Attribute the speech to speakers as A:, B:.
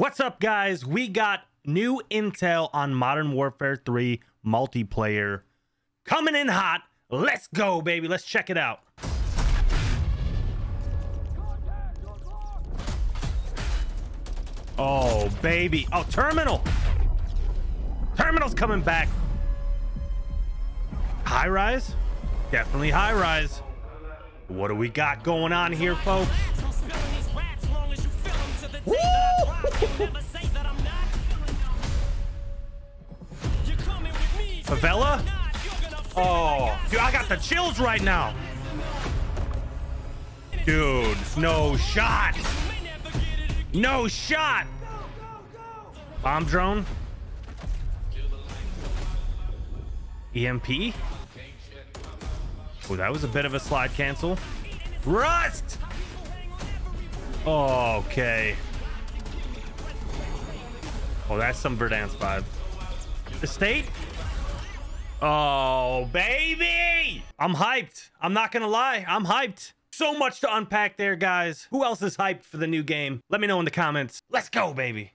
A: What's up, guys? We got new intel on Modern Warfare 3 multiplayer coming in hot. Let's go, baby. Let's check it out. Oh, baby. Oh, Terminal. Terminal's coming back. High rise? Definitely high rise. What do we got going on here, folks? Favela? Oh, dude, I got the chills right now. Dude, no shot. No shot. Bomb drone. EMP. Oh, that was a bit of a slide cancel. Rust. Okay. Oh, that's some Verdansk vibe. Estate? Oh, baby! I'm hyped. I'm not gonna lie. I'm hyped. So much to unpack there, guys. Who else is hyped for the new game? Let me know in the comments. Let's go, baby.